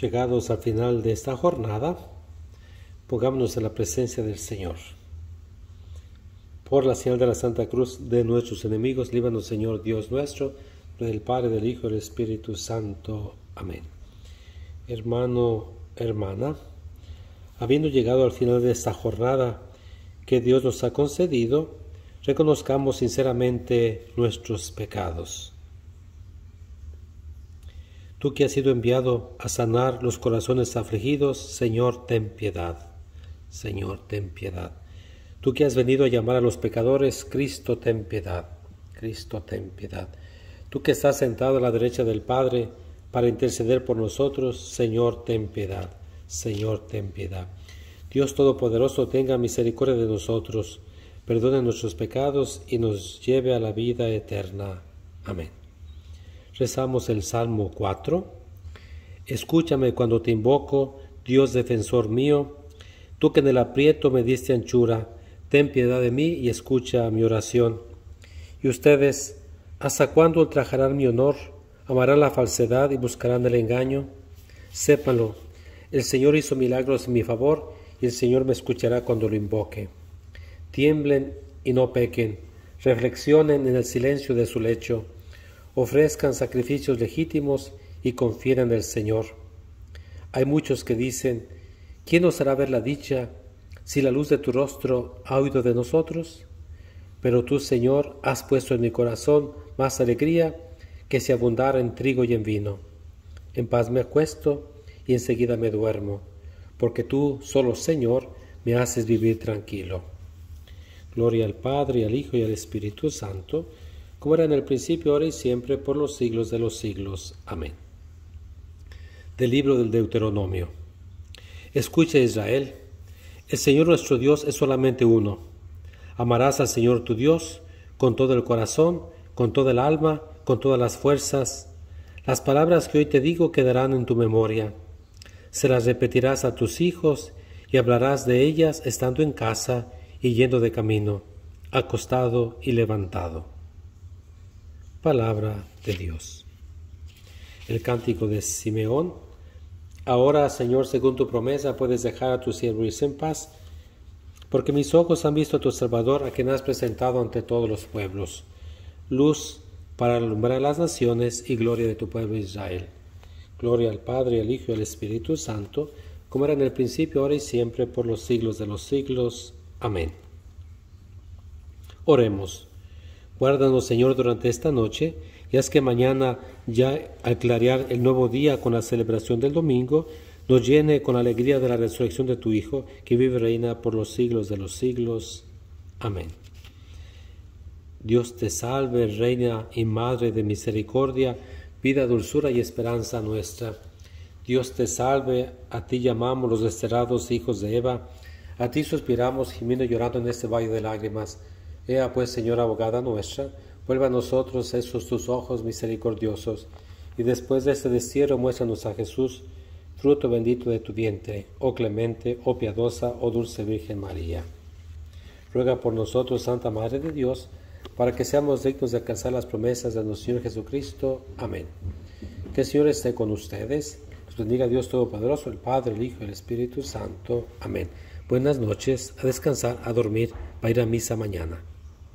Llegados al final de esta jornada, pongámonos en la presencia del Señor. Por la señal de la Santa Cruz de nuestros enemigos, líbanos Señor Dios nuestro, del Padre, del Hijo y del Espíritu Santo. Amén. Hermano, hermana, habiendo llegado al final de esta jornada que Dios nos ha concedido, reconozcamos sinceramente nuestros pecados Tú que has sido enviado a sanar los corazones afligidos, Señor, ten piedad. Señor, ten piedad. Tú que has venido a llamar a los pecadores, Cristo, ten piedad. Cristo, ten piedad. Tú que estás sentado a la derecha del Padre para interceder por nosotros, Señor, ten piedad. Señor, ten piedad. Dios Todopoderoso, tenga misericordia de nosotros, perdone nuestros pecados y nos lleve a la vida eterna. Amén. Rezamos el Salmo 4. Escúchame cuando te invoco, Dios defensor mío. Tú que en el aprieto me diste anchura, ten piedad de mí y escucha mi oración. Y ustedes, ¿hasta cuándo ultrajarán mi honor? ¿Amarán la falsedad y buscarán el engaño? Sépanlo, el Señor hizo milagros en mi favor y el Señor me escuchará cuando lo invoque. Tiemblen y no pequen, reflexionen en el silencio de su lecho ofrezcan sacrificios legítimos y confíen en el Señor. Hay muchos que dicen, ¿quién nos hará ver la dicha si la luz de tu rostro ha huido de nosotros? Pero tú, Señor, has puesto en mi corazón más alegría que si abundara en trigo y en vino. En paz me acuesto y enseguida me duermo, porque tú, solo Señor, me haces vivir tranquilo. Gloria al Padre, al Hijo y al Espíritu Santo, como era en el principio, ahora y siempre, por los siglos de los siglos. Amén. Del libro del Deuteronomio. Escucha Israel, el Señor nuestro Dios es solamente uno. Amarás al Señor tu Dios con todo el corazón, con toda el alma, con todas las fuerzas. Las palabras que hoy te digo quedarán en tu memoria. Se las repetirás a tus hijos y hablarás de ellas estando en casa y yendo de camino, acostado y levantado. Palabra de Dios. El cántico de Simeón. Ahora, Señor, según tu promesa, puedes dejar a tu siervo irse en paz, porque mis ojos han visto a tu Salvador, a quien has presentado ante todos los pueblos, luz para alumbrar las naciones y gloria de tu pueblo Israel. Gloria al Padre, al Hijo y al Espíritu Santo, como era en el principio, ahora y siempre, por los siglos de los siglos. Amén. Oremos. Guárdanos, Señor, durante esta noche, y haz que mañana, ya al clarear el nuevo día con la celebración del domingo, nos llene con la alegría de la resurrección de tu Hijo, que vive y reina por los siglos de los siglos. Amén. Dios te salve, Reina y Madre de misericordia, vida, dulzura y esperanza nuestra. Dios te salve, a ti llamamos los desterrados hijos de Eva, a ti suspiramos gimiendo y llorando en este valle de lágrimas. Ea pues, Señora abogada nuestra, vuelva a nosotros esos tus ojos misericordiosos, y después de este destierro muéstranos a Jesús, fruto bendito de tu vientre, oh clemente, oh piadosa, oh dulce Virgen María. Ruega por nosotros, Santa Madre de Dios, para que seamos dignos de alcanzar las promesas de nuestro Señor Jesucristo. Amén. Que el Señor esté con ustedes. Los bendiga Dios Todopoderoso, el Padre, el Hijo y el Espíritu Santo. Amén. Buenas noches, a descansar, a dormir, para ir a misa mañana.